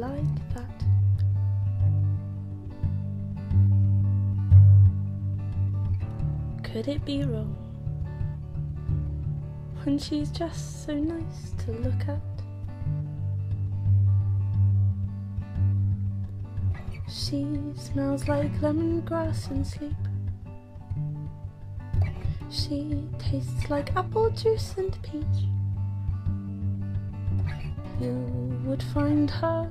like that. Could it be wrong when she's just so nice to look at? She smells like lemongrass in sleep. She tastes like apple juice and peach. You would find her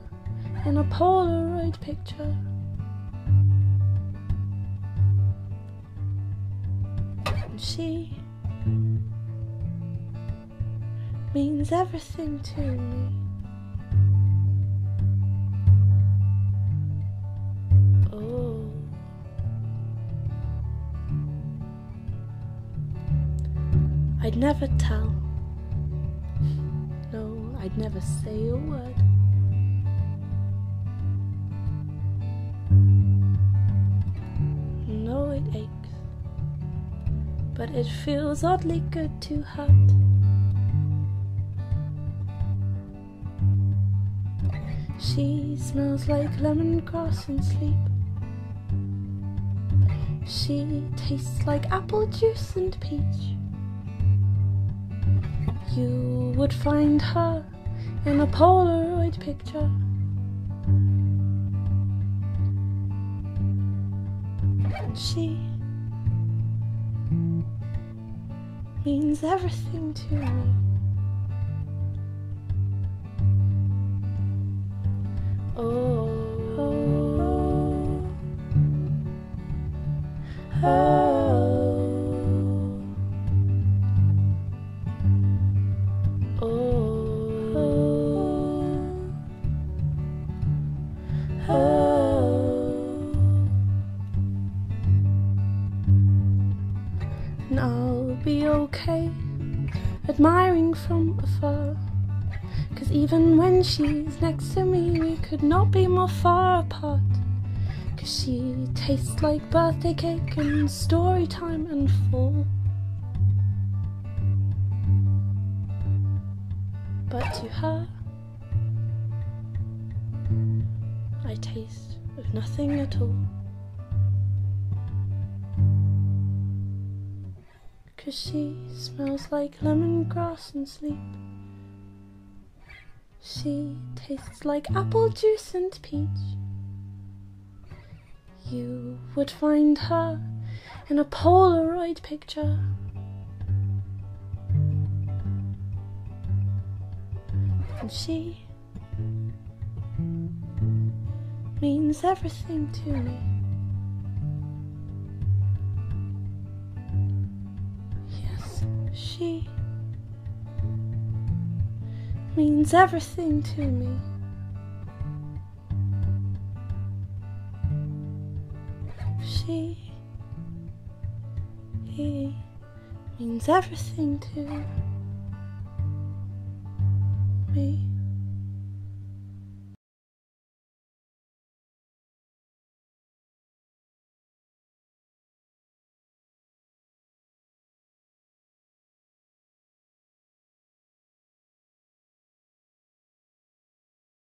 in a Polaroid picture. And she means everything to me. Oh. I'd never tell. No, I'd never say a word. But it feels oddly good to hurt. She smells like lemongrass in sleep. She tastes like apple juice and peach. You would find her in a Polaroid picture. She means everything to me. Oh, oh, oh, admiring from afar. Cause even when she's next to me, we could not be more far apart. Cause she tastes like birthday cake and story time and fall. But to her, I taste of nothing at all. Cause she smells like lemongrass and sleep. She tastes like apple juice and peach. You would find her in a Polaroid picture. And she means everything to me. She means everything to me. She he means everything to me.